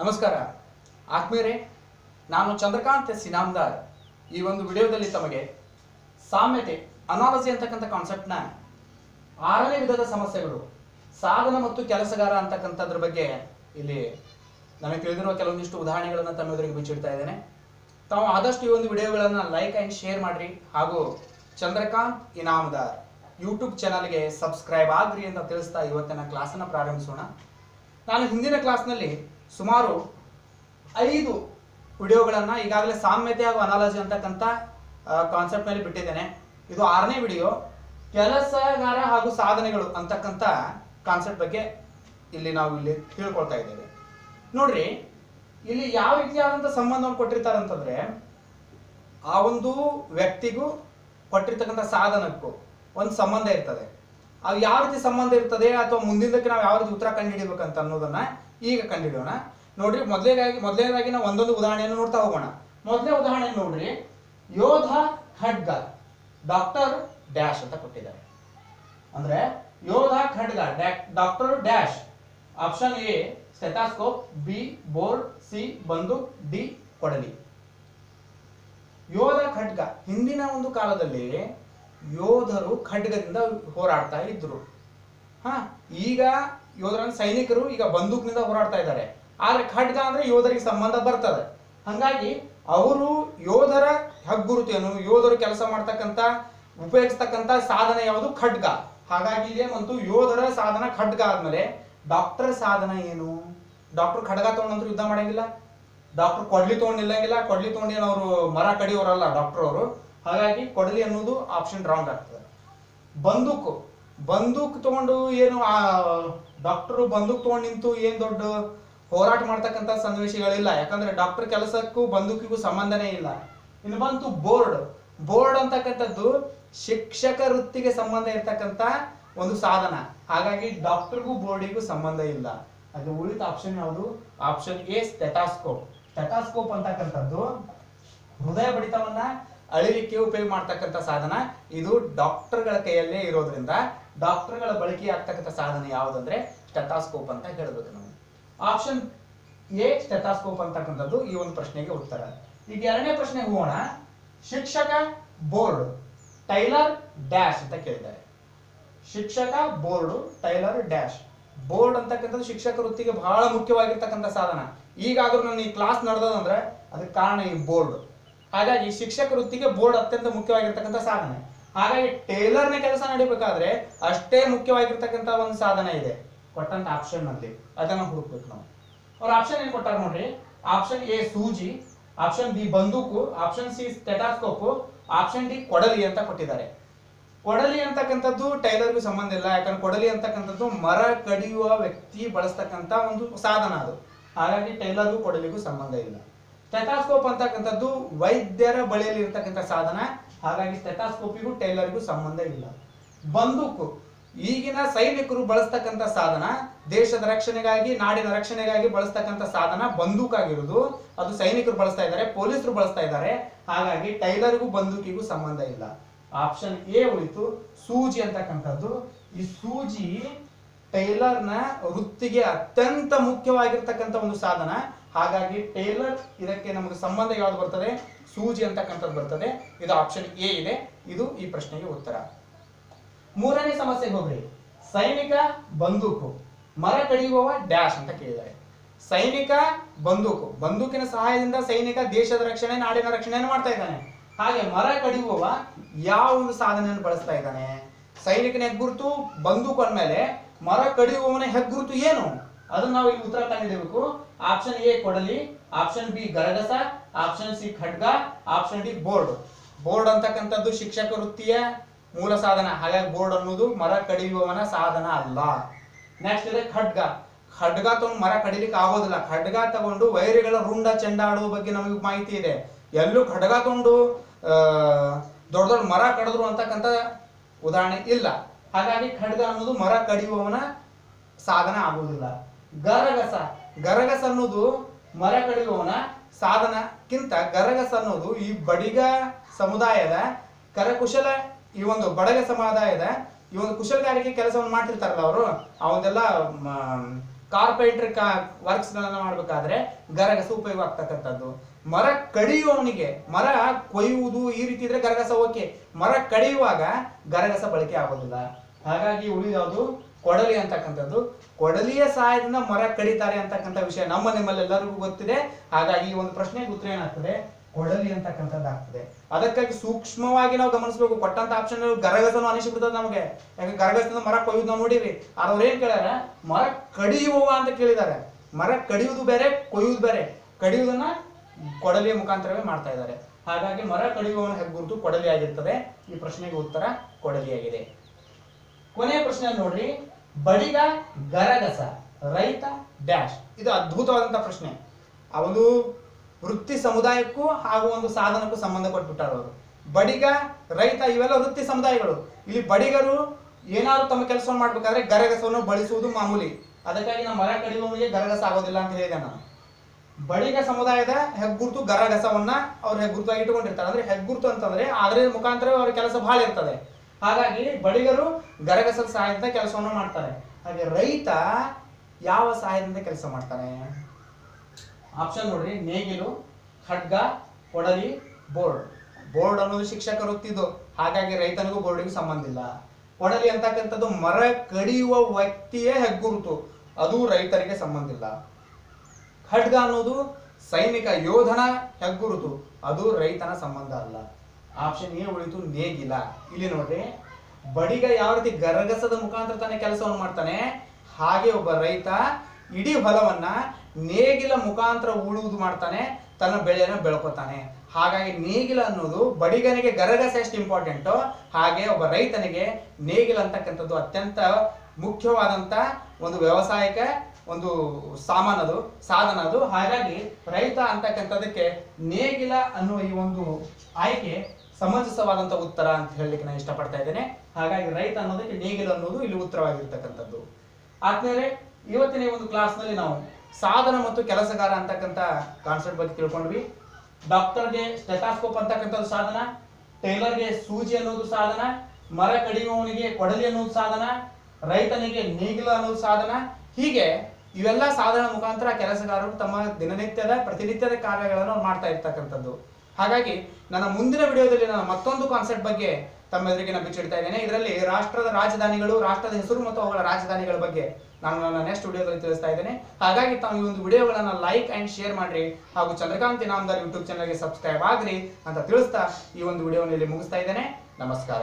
ನಮಸ್ಕಾರ. ಆತ್ಮೀಯರೇ, ನಾನು ಚಂದ್ರಕಾಂತ್ ಎಸ್. ಇನಾಮ್ದಾರ್. ಈ ಒಂದು ವಿಡಿಯೋದಲ್ಲಿ ತಮಗೆ ಸಾಮ್ಯತೆ, ಅನಾಲಜಿ ಅಂತಕ್ಕಂಥ ಕಾನ್ಸೆಪ್ಟ್ನ ಆರನೇ ವಿಧದ ಸಮಸ್ಯೆಗಳು, ಸಾಧನ ಮತ್ತು ಕೆಲಸಗಾರ ಅಂತಕ್ಕಂಥದ್ರ ಬಗ್ಗೆ ಇಲ್ಲಿ ನನಗೆ ತಿಳಿದಿರುವ ಕೆಲವೊಂದಿಷ್ಟು ಉದಾಹರಣೆಗಳನ್ನು ತಮ್ಮ ಎದುರಿಗೆ ಬಿಚ್ಚಿಡ್ತಾ ಇದ್ದೇನೆ. ತಾವು ಆದಷ್ಟು ಈ ಒಂದು ವಿಡಿಯೋಗಳನ್ನು ಲೈಕ್ ಆ್ಯಂಡ್ ಶೇರ್ ಮಾಡಿರಿ. ಹಾಗೂ ಚಂದ್ರಕಾಂತ್ ಇನಾಮದಾರ್ ಯೂಟ್ಯೂಬ್ ಚಾನಲ್ಗೆ ಸಬ್ಸ್ಕ್ರೈಬ್ ಆಗ್ರಿ ಅಂತ ತಿಳಿಸ್ತಾ ಇವತ್ತಿನ ಕ್ಲಾಸನ್ನು ಪ್ರಾರಂಭಿಸೋಣ. ನಾನು ಹಿಂದಿನ ಕ್ಲಾಸ್ನಲ್ಲಿ ಸುಮಾರು ಐದು ವಿಡಿಯೋಗಳನ್ನು ಈಗಾಗಲೇ ಸಾಮ್ಯತೆ ಹಾಗೂ ಅನಾಲಜಿ ಅಂತಕ್ಕಂಥ ಕಾನ್ಸೆಪ್ಟ್ ಮೇಲೆ ಬಿಟ್ಟಿದ್ದೇನೆ. ಇದು ಆರನೇ ವಿಡಿಯೋ. ಕೆಲಸಗಾರ ಹಾಗೂ ಸಾಧನೆಗಳು ಅಂತಕ್ಕಂಥ ಕಾನ್ಸೆಪ್ಟ್ ಬಗ್ಗೆ ಇಲ್ಲಿ ನಾವು ಇಲ್ಲಿ ತಿಳ್ಕೊಳ್ತಾ ಇದ್ದೇವೆ. ನೋಡ್ರಿ, ಇಲ್ಲಿ ಯಾವ ರೀತಿಯಾದಂಥ ಸಂಬಂಧವನ್ನು ಕೊಟ್ಟಿರ್ತಾರೆ ಅಂತಂದ್ರೆ, ಆ ಒಂದು ವ್ಯಕ್ತಿಗೂ ಕೊಟ್ಟಿರ್ತಕ್ಕಂಥ ಸಾಧನಕ್ಕೂ ಒಂದು ಸಂಬಂಧ ಇರ್ತದೆ. ಅದು ಯಾವ ರೀತಿ ಸಂಬಂಧ ಇರ್ತದೆ ಅಥವಾ ಮುಂದಿನದಕ್ಕೆ ನಾವು ಯಾವ ರೀತಿ ಉತ್ತರ ಕಂಡುಹಿಡಿಬೇಕಂತ ಅನ್ನೋದನ್ನ ಈಗ ಕಂಡಿಡೋಣ. ನೋಡ್ರಿ, ಮೊದಲೇದಾಗಿ ಮೊದಲನೇದಾಗಿ ನಾವು ಒಂದೊಂದು ಉದಾಹರಣೆಯನ್ನು ನೋಡ್ತಾ ಹೋಗೋಣ. ಮೊದಲನೇ ಉದಾಹರಣೆ ನೋಡ್ರಿ. ಯೋಧ ಖಡ್ಗ ಡಾಕ್ಟರ್ ಡ್ಯಾಶ್ ಅಂತ ಕೊಟ್ಟಿದ್ದಾರೆ. ಅಂದ್ರೆ ಯೋಧ ಖಡ್ಗ doctor dash option A stethoscope B board C ಬಂದು ಡಿ ಕೊಡಲಿ. ಯೋಧ ಖಡ್ಗ, ಹಿಂದಿನ ಒಂದು ಕಾಲದಲ್ಲಿ ಯೋಧರು ಖಡ್ಗದಿಂದ ಹೋರಾಡ್ತಾ ಇದ್ರು. ಹ, ಈಗ ಯೋಧರ ಸೈನಿಕರು ಈಗ ಬಂದೂಕ್ನಿಂದ ಹೋರಾಡ್ತಾ ಇದ್ದಾರೆ. ಆದ್ರೆ ಖಡ್ಗ ಅಂದ್ರೆ ಯೋಧರಿಗೆ ಸಂಬಂಧ ಬರ್ತದೆ. ಹಂಗಾಗಿ ಅವರು ಯೋಧರ ಹಗ್ಗುರುತೇನು ಯೋಧರು ಕೆಲಸ ಮಾಡ್ತಕ್ಕಂಥ ಉಪಯೋಗಿಸ್ತಕ್ಕಂಥ ಸಾಧನ ಯಾವುದು? ಖಡ್ಗ. ಹಾಗಾಗಿ ಏನಂತು ಯೋಧರ ಸಾಧನ ಖಡ್ಗ ಆದ್ಮೇಲೆ ಡಾಕ್ಟರ್ ಸಾಧನ ಏನು? ಡಾಕ್ಟರ್ ಖಡ್ಗ ತಗೊಂಡಂತೂ ಯುದ್ಧ ಮಾಡಂಗಿಲ್ಲ. ಡಾಕ್ಟರ್ ಕೊಡ್ಲಿ ತಗೊಂಡಿಲ್ಲಂಗಿಲ್ಲ ಕೊಡ್ಲಿ ತಗೊಂಡು ಏನು ಅವರು ಮರ ಕಡಿಯೋರಲ್ಲ ಡಾಕ್ಟರ್ ಅವರು. ಹಾಗಾಗಿ ಕೊಡ್ಲಿ ಅನ್ನೋದು ಆಪ್ಷನ್ ರಾಂಗ್ ಆಗ್ತದೆ. ಬಂದೂಕು. ಬಂದೂಕ್ ತಗೊಂಡು ಏನು ಆ ಡಾಕ್ಟರ್ ಬಂದೂಕ್ ತಗೊಂಡು ನಿಂತು ಏನ್ ದೊಡ್ಡ ಹೋರಾಟ ಮಾಡ್ತಕ್ಕಂತ ಸನ್ನಿವೇಶಗಳಿಲ್ಲ. ಯಾಕಂದ್ರೆ ಡಾಕ್ಟರ್ ಕೆಲಸಕ್ಕೂ ಬಂದೂಕಿಗೂ ಸಂಬಂಧನೇ ಇಲ್ಲ. ಇನ್ನು ಬಂತು ಬೋರ್ಡ್. ಬೋರ್ಡ್ ಅಂತಕ್ಕಂಥದ್ದು ಶಿಕ್ಷಕ ವೃತ್ತಿಗೆ ಸಂಬಂಧ ಇರ್ತಕ್ಕಂಥ ಒಂದು ಸಾಧನ. ಹಾಗಾಗಿ ಡಾಕ್ಟರ್ಗೂ ಬೋರ್ಡಿಗೂ ಸಂಬಂಧ ಇಲ್ಲ. ಅದು ಉಳಿದ ಆಪ್ಷನ್ ಯಾವುದು? ಆಪ್ಷನ್ ಎ ಸ್ಟೆಟಾಸ್ಕೋಪ್ ಸ್ಟೆಟಾಸ್ಕೋಪ್ ಅಂತಕ್ಕಂಥದ್ದು ಹೃದಯ ಬಡಿತವನ್ನ ಅಳಿಲಿಕ್ಕೆ ಉಪಯೋಗ ಮಾಡ್ತಕ್ಕಂಥ ಸಾಧನ. ಇದು ಡಾಕ್ಟರ್ಗಳ ಕೈಯಲ್ಲೇ ಇರೋದ್ರಿಂದ ಡಾಕ್ಟರ್ಗಳ ಬಳಕೆ ಆಗ್ತಕ್ಕಂಥ ಸಾಧನ ಯಾವುದಂದ್ರೆ ಸ್ಟೆಟಾಸ್ಕೋಪ್ ಅಂತ ಹೇಳ್ಬೇಕು ನಾವು. ಆಪ್ಷನ್ ಎ ಸ್ಟೆಟಾಸ್ಕೋಪ್ ಅಂತಕ್ಕಂಥದ್ದು ಈ ಒಂದು ಪ್ರಶ್ನೆಗೆ ಉತ್ತರ. ಈಗ ಎರಡನೇ ಪ್ರಶ್ನೆಗೆ ಹೋಗೋಣ. ಶಿಕ್ಷಕ ಬೋರ್ಡ್, ಟೈಲರ್ ಡ್ಯಾಶ್ ಅಂತ ಕೇಳಿದ್ದಾರೆ ಶಿಕ್ಷಕ ಬೋರ್ಡ್, ಟೈಲರ್ ಡ್ಯಾಶ್. ಬೋರ್ಡ್ ಅಂತಕ್ಕಂಥದ್ದು ಶಿಕ್ಷಕ ವೃತ್ತಿಗೆ ಬಹಳ ಮುಖ್ಯವಾಗಿರ್ತಕ್ಕಂಥ ಸಾಧನ. ಈಗಾದ್ರೂ ನಾನು ಈ ಕ್ಲಾಸ್ ನಡೆದದಂದ್ರೆ ಅದಕ್ಕೆ ಕಾರಣ ಈ ಬೋರ್ಡ್. ಹಾಗಾಗಿ ಶಿಕ್ಷಕ ವೃತ್ತಿಗೆ ಬೋರ್ಡ್ ಅತ್ಯಂತ ಮುಖ್ಯವಾಗಿರ್ತಕ್ಕಂಥ ಸಾಧನ. ಹಾಗಾಗಿ ಟೇಲರ್ನ ಕೆಲಸ ನಡಿಬೇಕಾದ್ರೆ ಅಷ್ಟೇ ಮುಖ್ಯವಾಗಿರ್ತಕ್ಕಂಥ ಒಂದು ಸಾಧನ ಇದೆ. ಕೊಟ್ಟಂತ ಆಪ್ಷನ್ನಲ್ಲಿ ಅದನ್ನ ಹುಡುಕ್ಬೇಕು ನಾವು. ಅವ್ರ ಆಪ್ಷನ್ ಏನ್ ಕೊಟ್ಟಾರ ನೋಡ್ರಿ? ಆಪ್ಷನ್ ಎ ಸೂಜಿ ಆಪ್ಷನ್ ಬಿ ಬಂದೂಕು option C stethoscope option D ಕೊಡಲಿ ಅಂತ ಕೊಟ್ಟಿದ್ದಾರೆ. ಕೊಡಲಿ ಅಂತಕ್ಕಂಥದ್ದು ಟೈಲರ್ಗೂ ಸಂಬಂಧ ಇಲ್ಲ, ಯಾಕಂದ್ರೆ ಕೊಡಲಿ ಅಂತಕ್ಕಂಥದ್ದು ಮರ ಕಡಿಯುವ ವ್ಯಕ್ತಿ ಬಳಸ್ತಕ್ಕಂಥ ಒಂದು ಸಾಧನ ಅದು. ಹಾಗಾಗಿ ಟೈಲರ್ಗೂ ಕೊಡಲಿಗೂ ಸಂಬಂಧ ಇಲ್ಲ. ಸ್ಟೆಟಾಸ್ಕೋಪ್ ಅಂತಕ್ಕಂಥದ್ದು ವೈದ್ಯರ ಬಳಿಯಲ್ಲಿ ಇರ್ತಕ್ಕಂಥ ಸಾಧನ. ಹಾಗಾಗಿ ಟೆಟಾಸ್ಕೋಪಿಗೂ ಟೈಲರ್ಗೂ ಸಂಬಂಧ ಇಲ್ಲ. ಬಂದೂಕು, ಈಗಿನ ಸೈನಿಕರು ಬಳಸ್ತಕ್ಕಂಥ ಸಾಧನ, ದೇಶದ ರಕ್ಷಣೆಗಾಗಿ, ನಾಡಿನ ರಕ್ಷಣೆಗಾಗಿ ಬಳಸ್ತಕ್ಕಂಥ ಸಾಧನ ಬಂದೂಕಾಗಿರುವುದು. ಅದು ಸೈನಿಕರು ಬಳಸ್ತಾ ಇದ್ದಾರೆ, ಪೊಲೀಸರು ಬಳಸ್ತಾ ಇದ್ದಾರೆ. ಹಾಗಾಗಿ ಟೈಲರ್ಗೂ ಬಂದೂಕಿಗೂ ಸಂಬಂಧ ಇಲ್ಲ. ಆಪ್ಷನ್ ಎ ಉಳಿತು, ಸೂಜಿ ಅಂತಕ್ಕಂಥದ್ದು. ಈ ಸೂಜಿ ಟೈಲರ್ನ ವೃತ್ತಿಗೆ ಅತ್ಯಂತ ಮುಖ್ಯವಾಗಿರ್ತಕ್ಕಂಥ ಒಂದು ಸಾಧನ. ಹಾಗಾಗಿ ಟೇಲರ್ ಇದಕ್ಕೆ ನಮಗೆ ಸಂಬಂಧ ಯಾವ್ದು ಬರ್ತದೆ? ಸೂಜಿ ಅಂತಕ್ಕಂಥದ್ದು ಬರ್ತದೆ. ಇದು ಆಪ್ಷನ್ ಎ ಇದೆ. ಇದು ಈ ಪ್ರಶ್ನೆಗೆ ಉತ್ತರ. ಮೂರನೇ ಸಮಸ್ಯೆಗೆ ಹೋಗ್ರಿ ಸೈನಿಕ ಬಂದೂಕು, ಮರ ಕಡಿಯುವವ ಡ್ಯಾಶ್ ಅಂತ ಕೇಳಿದ್ದಾರೆ. ಸೈನಿಕ ಬಂದೂಕು, ಬಂದೂಕಿನ ಸಹಾಯದಿಂದ ಸೈನಿಕ ದೇಶದ ರಕ್ಷಣೆ, ನಾಡಿನ ರಕ್ಷಣೆಯನ್ನು ಮಾಡ್ತಾ ಇದ್ದಾನೆ. ಹಾಗೆ ಮರ ಕಡಿಯುವವ ಯಾವ ಒಂದು ಸಾಧನೆಯನ್ನು ಬಳಸ್ತಾ ಇದ್ದಾನೆ? ಸೈನಿಕನ ಹೆಗ್ಗುರುತು, ಬಂದೂಕು ಅಂದ್ಮೇಲೆ ಮರ ಕಡಿಯುವವನ ಹೆಗ್ಗುರುತು ಏನು? ಅದನ್ನ ನಾವು ಇಲ್ಲಿ ಉತ್ತರ ಕಂಡುಹಿಡಿಯಬೇಕು ಆಪ್ಷನ್ ಎ ಕೊಡಲಿ ಆಪ್ಷನ್ ಬಿ ಗರಗಸ ಆಪ್ಷನ್ ಸಿ ಖಡ್ಗ ಆಪ್ಷನ್ ಡಿ ಬೋರ್ಡ್. ಬೋರ್ಡ್ ಅಂತಕ್ಕಂಥದ್ದು ಶಿಕ್ಷಕ ವೃತ್ತಿಯ ಮೂಲ ಸಾಧನ. ಹಾಗಾಗಿ ಬೋರ್ಡ್ ಅನ್ನೋದು ಮರ ಕಡಿಯುವವನ ಸಾಧನ ಅಲ್ಲ. ನೆಕ್ಸ್ಟ್ ಇದೆ ಖಡ್ಗ. ಖಡ್ಗ ತಗೊಂಡು ಮರ ಕಡಿಲಿಕ್ಕೆ ಆಗೋದಿಲ್ಲ. ಖಡ್ಗ ತಗೊಂಡು ವೈರಿಗಳ ರುಂಡ ಚೆಂಡಾಡುವ ಬಗ್ಗೆ ನಮಗೆ ಮಾಹಿತಿ ಇದೆ. ಎಲ್ಲೂ ಖಡ್ಗ ತಗೊಂಡು ದೊಡ್ಡ ದೊಡ್ಡ ಮರ ಕಡಿದ್ರು ಅಂತಕ್ಕಂಥ ಉದಾಹರಣೆ ಇಲ್ಲ. ಹಾಗಾಗಿ ಖಡ್ಗ ಅನ್ನೋದು ಮರ ಕಡಿಯುವವನ ಸಾಧನ ಆಗುವುದಿಲ್ಲ. ಗರಗಸ. ಗರಗಸ ಅನ್ನೋದು ಮರ ಕಡಿಯುವವನ ಸಾಧನಕ್ಕಿಂತ ಗರಗಸ ಅನ್ನೋದು ಈ ಬಡಿಗ ಸಮುದಾಯದ ಕರಕುಶಲ, ಈ ಒಂದು ಬಡಗ ಸಮುದಾಯದ ಈ ಒಂದು ಕುಶಲಗಾರಿಕೆ ಕೆಲಸವನ್ನು ಮಾಡ್ತಿರ್ತಾರಲ್ಲ ಅವರು, ಅವನ್ನೆಲ್ಲ ಕಾರ್ಪೆಂಟರ್ ವರ್ಕ್ಸ್ ಗಳನ್ನ ಮಾಡ್ಬೇಕಾದ್ರೆ ಗರಗಸ ಉಪಯೋಗ ಆಗ್ತಕ್ಕಂಥದ್ದು. ಮರ ಕಡಿಯುವವನಿಗೆ, ಮರ ಕೊಯ್ಯುವುದು ಈ ರೀತಿ ಇದ್ರೆ ಗರಗಸ ಓಕೆ ಮರ ಕಡಿಯುವಾಗ ಗರಗಸ ಬಳಕೆ ಆಗೋದಿಲ್ಲ. ಹಾಗಾಗಿ ಉಳಿಯೋದು ಕೊಡಲಿ ಅಂತಕ್ಕಂಥದ್ದು. ಕೊಡಲಿಯ ಸಹಾಯದಿಂದ ಮರ ಕಡಿತಾರೆ ಅಂತಕ್ಕಂಥ ವಿಷಯ ನಮ್ಮ ನಿಮ್ಮಲ್ಲೆಲ್ಲರಿಗೂ ಗೊತ್ತಿದೆ. ಹಾಗಾಗಿ ಈ ಒಂದು ಪ್ರಶ್ನೆಗೆ ಉತ್ತರ ಏನಾಗ್ತದೆ? ಕೊಡಲಿ ಅಂತಕ್ಕಂಥದ್ದು ಆಗ್ತದೆ ಅದಕ್ಕಾಗಿ ಸೂಕ್ಷ್ಮವಾಗಿ ನಾವು ಗಮನಿಸಬೇಕು. ಕೊಟ್ಟಂತ ಆಪ್ಷನ್ ಗರಗಸನು ಅನಿಸಿಬಿಡ್ತದೆ ನಮಗೆ. ಯಾಕೆ ಗರಗಸದಿಂದ ಮರ ಕೊಯ್ಯುದು ನಾವು ನೋಡಿರಿ. ಅವ್ರು ಏನ್ ಕೇಳ್ಯಾರ? ಮರ ಕಡಿಯುವ ಅಂತ ಕೇಳಿದ್ದಾರೆ. ಮರ ಕಡಿಯುವುದು ಬೇರೆ, ಕೊಯ್ಯುವುದು ಬೇರೆ. ಕಡಿಯುವುದನ್ನ ಕೊಡಲಿಯ ಮುಖಾಂತರವೇ ಮಾಡ್ತಾ ಇದ್ದಾರೆ. ಹಾಗಾಗಿ ಮರ ಕಡಿಯುವವನ ಹೆಗ್ಗುರುತು ಕೊಡಲಿ ಆಗಿರ್ತದೆ ಈ ಪ್ರಶ್ನೆಗೆ ಉತ್ತರ ಕೊಡಲಿಯಾಗಿದೆ. ಕೊನೆಯ ಪ್ರಶ್ನೆ ನೋಡ್ರಿ. ಬಡಿಗ, ಗರಗಸ, ರೈತ, ಡ್ಯಾಶ್. ಇದು ಅದ್ಭುತವಾದಂತ ಪ್ರಶ್ನೆ. ಆ ಒಂದು ವೃತ್ತಿ ಸಮುದಾಯಕ್ಕೂ ಹಾಗೂ ಒಂದು ಸಾಧನಕ್ಕೂ ಸಂಬಂಧ ಕೊಟ್ಬಿಟ್ಟಾರ ಅವರು. ಬಡಿಗ, ರೈತ ಇವೆಲ್ಲ ವೃತ್ತಿ ಸಮುದಾಯಗಳು. ಇಲ್ಲಿ ಬಡಿಗರು ಏನಾದ್ರು ತಮ್ಮ ಕೆಲಸವನ್ನು ಮಾಡ್ಬೇಕಾದ್ರೆ ಗರಗಸವನ್ನು ಬಳಸುವುದು ಮಾಮೂಲಿ. ಅದಕ್ಕಾಗಿ ನಮ್ಮ ಮರ ಕಡಿಯುವವನಿಗೆ ಗರಗಸ ಆಗೋದಿಲ್ಲ ಅಂತ ಹೇಳಿದೆ ನಾನು. ಬಡಿಗ ಸಮುದಾಯದ ಹೆಗ್ಗುರುತು ಗರಗಸವನ್ನ ಅವ್ರು ಹೆಗ್ಗುರುತಾಗಿ ಇಟ್ಟುಕೊಂಡಿರ್ತಾರೆ. ಅಂದ್ರೆ ಹೆಗ್ಗುರುತು ಅಂತಂದ್ರೆ ಅದರ ಮುಖಾಂತರ ಅವ್ರ ಕೆಲಸ ಬಹಳ ಇರ್ತದೆ. ಹಾಗಾಗಿ ಬಳಿಗರು ಗರಗಸದ ಸಹಾಯದಿಂದ ಕೆಲಸವನ್ನು ಮಾಡ್ತಾರೆ. ಹಾಗೆ ರೈತ ಯಾವ ಸಹಾಯದಿಂದ ಕೆಲಸ ಮಾಡ್ತಾನೆ? ಆಪ್ಷನ್ ನೋಡ್ರಿ, ನೇಗಿಲು, ಖಡ್ಗ, ಕೊಡಲಿ, ಬೋರ್ಡ್. ಬೋರ್ಡ್ ಅನ್ನೋದು ಶಿಕ್ಷಕರು ಹೊತ್ತಿದ್ದು ಹಾಗಾಗಿ ರೈತನಿಗೂ ಬೋರ್ಡಿಗೂ ಸಂಬಂಧ ಇಲ್ಲ. ಕೊಡಲಿ ಅಂತಕ್ಕಂಥದ್ದು ಮರ ಕಡಿಯುವ ವ್ಯಕ್ತಿಯೇ ಹೆಗ್ಗುರುತು. ಅದು ರೈತರಿಗೆ ಸಂಬಂಧ ಇಲ್ಲ. ಖಡ್ಗ ಅನ್ನೋದು ಸೈನಿಕ ಯೋಧನ ಹೆಗ್ಗುರುತು. ಅದು ರೈತನ ಸಂಬಂಧ ಅಲ್ಲ. ಆಪ್ಷನ್ ಎ ಉಳಿತು ನೇಗಿಲ ಇಲ್ಲಿ ನೋಡ್ರಿ, ಬಡಿಗ ಯಾವ ರೀತಿ ಗರಗಸದ ಮುಖಾಂತರ ತಾನೇ ಕೆಲಸವನ್ನು ಮಾಡ್ತಾನೆ, ಹಾಗೆ ಒಬ್ಬ ರೈತ ಇಡೀ ಹೊಲವನ್ನ ನೇಗಿಲ ಮುಖಾಂತರ ಉಳುವುದು ಮಾಡ್ತಾನೆ, ತನ್ನ ಬೆಳೆಯನ್ನು ಬೆಳ್ಕೊತಾನೆ. ಹಾಗಾಗಿ ನೇಗಿಲ ಅನ್ನೋದು ಬಡಿಗನಿಗೆ ಗರಗಸ ಎಷ್ಟು ಇಂಪಾರ್ಟೆಂಟು ಹಾಗೆ ಒಬ್ಬ ರೈತನಿಗೆ ನೇಗಿಲ ಅಂತಕ್ಕಂಥದ್ದು ಅತ್ಯಂತ ಮುಖ್ಯವಾದಂತ ಒಂದು ವ್ಯವಸಾಯಕ ಒಂದು ಸಾಮಾನದು ಸಾಧನ ಅದು. ಹಾಗಾಗಿ ರೈತ ಅಂತಕ್ಕಂಥದಕ್ಕೆ ನೇಗಿಲ ಅನ್ನುವ ಈ ಒಂದು ಆಯ್ಕೆ ಸಮಂಜಸವಾದಂತ ಉತ್ತರ ಅಂತ ಹೇಳಲಿಕ್ಕೆ ನಾನು ಇಷ್ಟಪಡ್ತಾ ಇದ್ದೇನೆ. ಹಾಗಾಗಿ ರೈತ ಅನ್ನೋದಕ್ಕೆ ನೇಗಿಲು ಅನ್ನೋದು ಇಲ್ಲಿ ಉತ್ತರವಾಗಿರ್ತಕ್ಕಂಥದ್ದು. ಆದ್ಮೇಲೆ ಇವತ್ತಿನ ಒಂದು ಒಂದು ಕ್ಲಾಸ್ನಲ್ಲಿ ನಾವು ಸಾಧನ ಮತ್ತು ಕೆಲಸಗಾರ ಅಂತಕ್ಕಂಥ ಕಾನ್ಸೆಪ್ಟ್ ಬಗ್ಗೆ ತಿಳ್ಕೊಂಡ್ವಿ. ಡಾಕ್ಟರ್ಗೆ ಸ್ಟೆಟಾಸ್ಕೋಪ್ ಅಂತಕ್ಕಂಥದ್ದು ಸಾಧನ, ಟೈಲರ್ಗೆ ಸೂಜಿ ಅನ್ನೋದು ಸಾಧನ, ಮರ ಕಡಿಯುವವನಿಗೆ ಕೊಡಲಿ ಅನ್ನೋದು ಸಾಧನ, ರೈತನಿಗೆ ನೇಗಿಲು ಅನ್ನೋದು ಸಾಧನ. ಹೀಗೆ ಇವೆಲ್ಲ ಸಾಧನ ಮುಖಾಂತರ ಕೆಲಸಗಾರರು ತಮ್ಮ ದಿನನಿತ್ಯದ, ಪ್ರತಿನಿತ್ಯದ ಕಾರ್ಯಗಳನ್ನು ಮಾಡ್ತಾ ಇರ್ತಕ್ಕಂಥದ್ದು. ಹಾಗಾಗಿ ನನ್ನ ಮುಂದಿನ ವಿಡಿಯೋದಲ್ಲಿ ನಾನು ಮತ್ತೊಂದು ಕಾನ್ಸೆಪ್ಟ್ ಬಗ್ಗೆ ತಮ್ಮೆದುರಿಗೆ ನಾನು ಬಿಚ್ಚಿಡ್ತಾ ಇದ್ದೇನೆ. ಇದರಲ್ಲಿ ರಾಷ್ಟ್ರದ ರಾಜಧಾನಿಗಳು, ರಾಷ್ಟ್ರದ ಹೆಸರು ಮತ್ತು ಅವುಗಳ ರಾಜಧಾನಿಗಳ ಬಗ್ಗೆ ನಾನು ನನ್ನ ನೆಕ್ಸ್ಟ್ ವಿಡಿಯೋದಲ್ಲಿ ತಿಳಿಸ್ತಾ ಇದ್ದೇನೆ. ಹಾಗಾಗಿ ತಾವು ಈ ಒಂದು ವಿಡಿಯೋಗಳನ್ನು ಲೈಕ್ ಅಂಡ್ ಶೇರ್ ಮಾಡಿರಿ ಹಾಗೂ ಚಂದ್ರಕಾಂತ್ ಇನಾಮದಾರ್ ಯೂಟ್ಯೂಬ್ ಚಾನಲ್ಗೆ ಸಬ್ಸ್ಕ್ರೈಬ್ ಆಗ್ರಿ ಅಂತ ತಿಳಿಸ್ತಾ ಈ ಒಂದು ವಿಡಿಯೋವನ್ನು ಇಲ್ಲಿ ಮುಗಿಸ್ತಾ ಇದ್ದೇನೆ. ನಮಸ್ಕಾರ.